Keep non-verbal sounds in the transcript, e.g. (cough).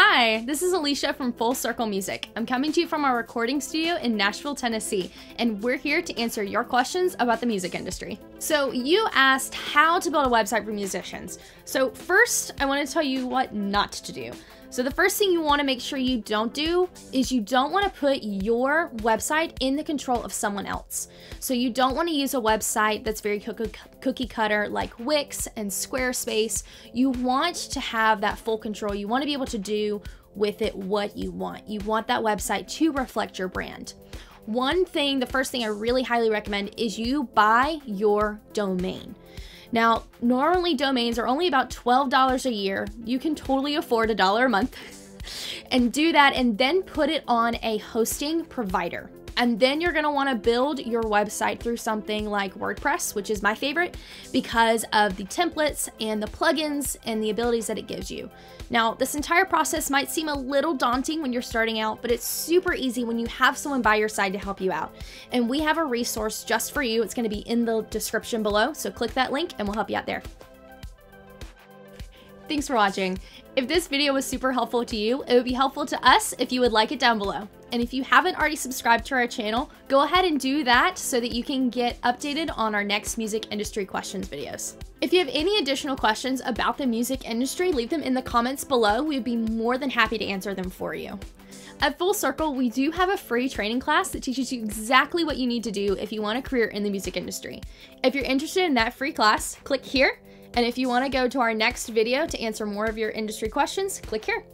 Hi. Hi, this is Alicia from Full Circle Music. I'm coming to you from our recording studio in Nashville, Tennessee, and we're here to answer your questions about the music industry. So, you asked how to build a website for musicians. So, first, I want to tell you what not to do. So, the first thing you want to make sure you don't do is you don't want to put your website in the control of someone else. So, you don't want to use a website that's very cookie cutter like Wix and Squarespace. You want to have that full control. You want to be able to do with it what you want. You want that website to reflect your brand. One thing, the first thing I really highly recommend is you buy your domain. Now, normally domains are only about $12 a year. You can totally afford a dollar a month (laughs) and do that and then put it on a hosting provider. And then you're gonna wanna build your website through something like WordPress, which is my favorite because of the templates and the plugins and the abilities that it gives you. Now, this entire process might seem a little daunting when you're starting out, but it's super easy when you have someone by your side to help you out. And we have a resource just for you. It's gonna be in the description below, so click that link and we'll help you out there. Thanks for watching. If this video was super helpful to you, it would be helpful to us if you would like it down below. And if you haven't already subscribed to our channel, go ahead and do that so that you can get updated on our next music industry questions videos. If you have any additional questions about the music industry, leave them in the comments below. We'd be more than happy to answer them for you. At Full Circle, we do have a free training class that teaches you exactly what you need to do if you want a career in the music industry. If you're interested in that free class, click here and if you want to go to our next video to answer more of your industry questions, click here.